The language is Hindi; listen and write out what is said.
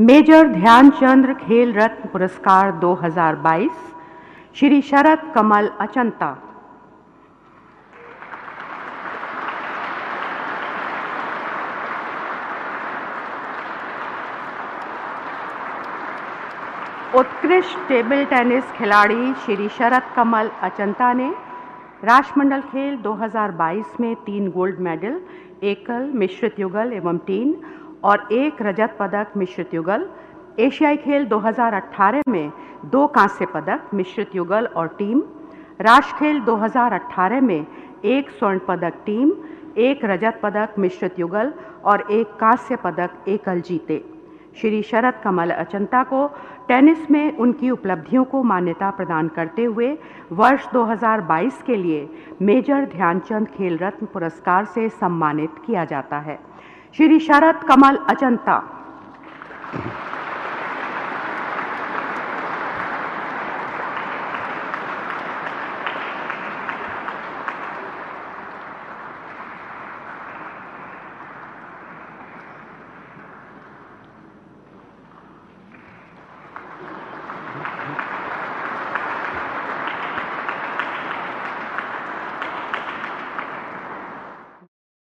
मेजर ध्यानचंद्र खेल रत्न पुरस्कार 2022 श्री शरद कमल अचंता। उत्कृष्ट टेबल टेनिस खिलाड़ी श्री शरद कमल अचंता ने राष्ट्रमंडल खेल 2022 में तीन गोल्ड मेडल, एकल, मिश्रित युगल एवं टीन और एक रजत पदक मिश्रित युगल। एशियाई खेल 2018 में दो कांस्य पदक मिश्रित युगल और टीम। राष्ट्र खेल 2018 में एक स्वर्ण पदक टीम, एक रजत पदक मिश्रित युगल और एक कांस्य पदक एकल जीते। श्री शरद कमल अचंता को टेनिस में उनकी उपलब्धियों को मान्यता प्रदान करते हुए वर्ष 2022 के लिए मेजर ध्यानचंद खेल रत्न पुरस्कार से सम्मानित किया जाता है। श्री शरद कमल अचंता